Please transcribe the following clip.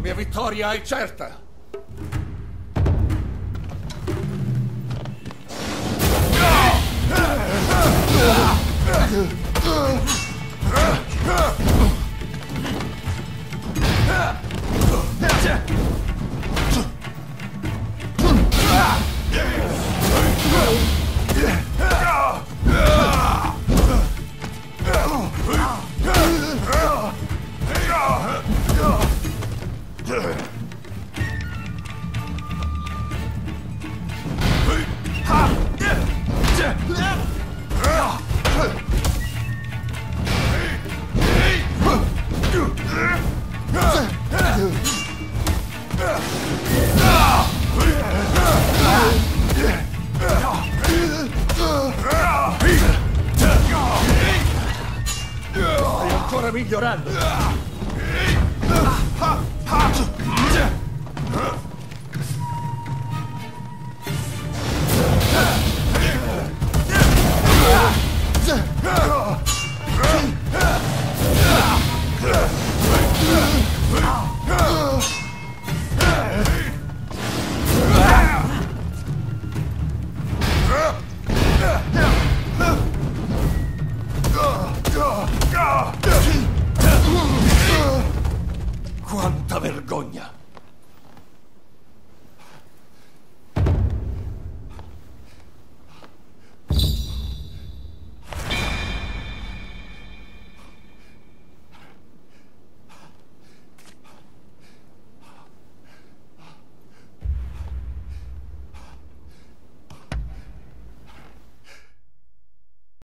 mia vittoria è certa. Stai mí llorando. Ah, ah, ah. Ah!